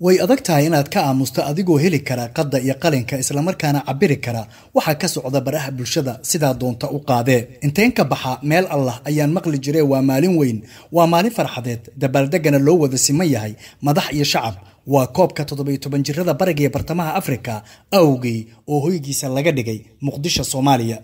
way adag tahay inaad ka aamusto adigoo heli kara qadda iyo qalinka islamarkaana cabiri kara. Waxaa ka socda baraha bulshada sidaa doonta u qaadee inteen ka baxa meel allah ayaan maqli jire waa maalin weyn. Waa maalin farxadeed dabaaldegana loo wada siman yahay. Madax iyo shacab waa koobka toddobiyo toban jirada bariga iyo bartamaha afrika awgey oo hoygiisa laga dhigay muqdisho soomaaliya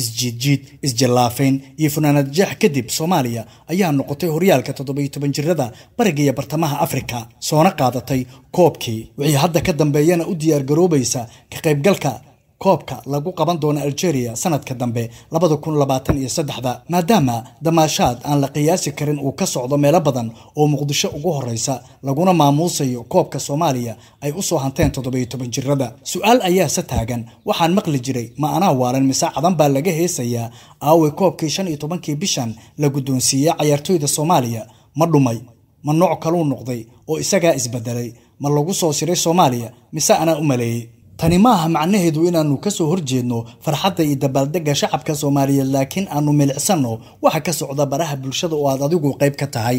isjiidjiid isjallaafayn iyo funaanad jeex kadib soomaaliya ayaa noqotay horyaalka toddobiyo toban jirada bariga iyo bartamaha afrika soona qaadatay koobkii. Wixii hadda ka dambeeyana u diyaargaroobaysa ka qaybgalka koobka lagu qaban doono algeria sanadka dambe labada kun labaatan iyo saddexda maadaama damaashaad aan la qiyaasi karin uu ka socdo meelo badan oo muqdisho ugu horeysa laguna maamuusayo koobka soomaaliya ay u soo hanteen toddobiyo toban jirada su'aal ayaase taagan waxaan maqli jiray ma anaa waalan mise cadan baa laga heesayaa? Aaway koobkii shan iyo tobankii bishan la guddoonsiiyey cayaartooyda soomaaliya? Ma dhumay ma nooc kaluu noqday oo isagaa isbedelay ma lagu soo siray soomaaliya? Mise anaa u maleeyey tani ma aha macnaheedu inaannu ka soo horjeedno farxadda iyo dabaaldegga shacabka soomaaliyeed laakiin aanu milicsanno waxa ka socda baraha bulshada oo aad adigu qayb ka tahay.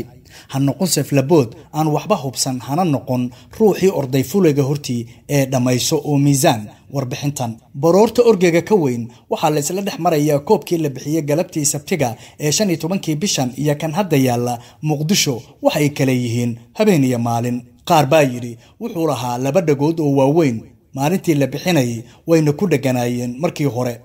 Ha noqon seflabood aan waxba hubsan hana noqon. Ruuxii orday fulayga hortii ee dhammayso oo miisaan warbixintan. Baroorta orgega ka weyn waxaa la isla dhex marayaa koobkii la bixiyey galabtii sabtiga ee shan iyo tobankii bishan iyo kan hadda yaalla muqdisho waxay kale yihiin habeen iyo maalin. Qaar baa yidhi wuxuu lahaa laba dhagood oo waaweyn maalintii la bixinayay wayna ku dheganaayeen markii hore.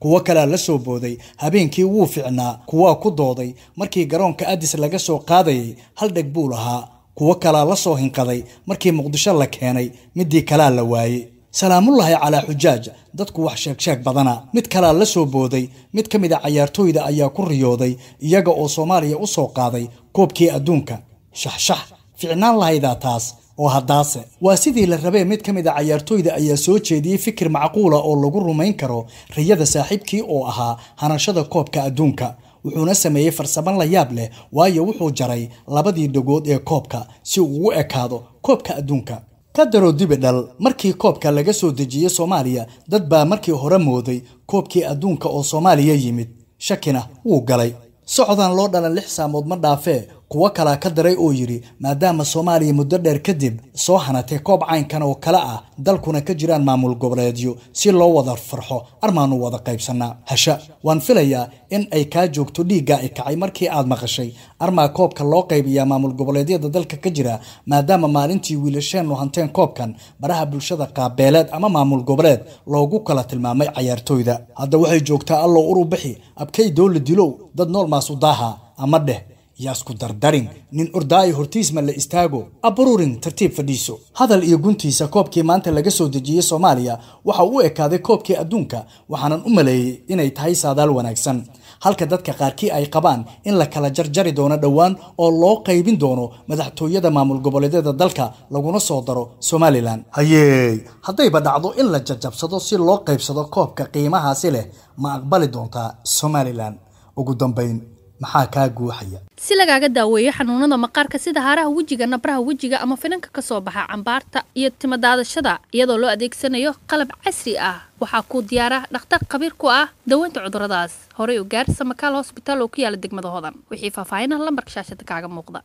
Kuwo kalea la soo booday habeenkii wuu ficnaa kuwaa ku dooday markii garoonka adis laga soo qaadayay hal dheg buu lahaa. Kuwo kalaa la soo hinqaday markii muqdisho la keenay midii kalaa la waayey salaamullaahi calaa xujaaj dadku wax sheegsheeg badana. Mid kalaa la soo booday mid ka mid a cayaartooyda ayaa ku riyooday iyaga oo soomaaliya u soo qaaday koobkii adduunka. Shaxshax ficnaan lahaydaa taas oo haddaase. Waa sidii la rabee mid ka mid a cayaartooyda ayaa soo jeediyey fikir macquula oo lagu rumayn karo riyada saaxiibkii oo ahaa hanashada koobka adduunka. Wuxuuna sameeyey farsamo la yaab leh waayo wuxuu jaray labadii dhagood ee koobka si uu ugu ekaado koobka adduunka. Ka daroo dibi dhal markii koobka laga soo dejiyey soomaaliya dad baa markii hore mooday koobkii adduunka oo soomaaliya yimid. Shakina wuu galay. Socdaan loo dhalan lix saamood ma dhaafee kuwo kalaa ka daray oo yidhi maadaama soomaaliya muddo dheer kadib soo hanatay koob caynkan oo kale ah dalkuna ka jiraan maamul goboleedyo si loo wada farxo armaanu wada qaybsannaa hasha. Waan filayaa in ay kaa joogto dhiiggaa i kacay markii aad maqashay. Armaa koobka loo qaybiyaa maamul goboleedyada dalka ka jira maadaama maalintii wiilasheennu hanteen koobkan baraha bulshada qaabeeleed ama maamul goboleed loogu kala tilmaamay cayaartooyda. Hadda waxay joogtaa allow uru bixi abkay doole dilow dad nool maasu daaha ama dheh yaa isku dardarin nin ordaayo hortiisma la istaago? Abrurin tartiib fadhiiso. Hadal iyo guntiisa koobkii maanta laga soo dejiyey soomaaliya waxa u ekaaday koobkii adduunka waxaanan u maleeyey inay tahay saadaal wanaagsan. Halka dadka qaarkii ay qabaan in la kala jarjari doono dhowaan oo loo qaybin doono madaxtooyada maamul goboleedyada dalka laguna soo daro somalilan hayeey haddayba dhacdo in la jajabsado si loo qaybsado koobka qiimahaasi leh ma aqbali doontaa somalilan ugu dambayn maxaa kaa guuxaya? Si lagaaga daaweeyo xanuunada maqaarka sida haaraha wejiga nabraha wejiga ama finanka ka soo baxa cambaarta iyo timadaadashada iyadoo loo adeegsanayo qalab casri ah waxaa kuu diyaara dhakhtar khabiir ku ah daweynta cuduradaas horey u gaar samakaal hosbitaal oo ku yaalla degmada hodan. Wixii faahfaahinah lambarka shaashada kaaga muuqda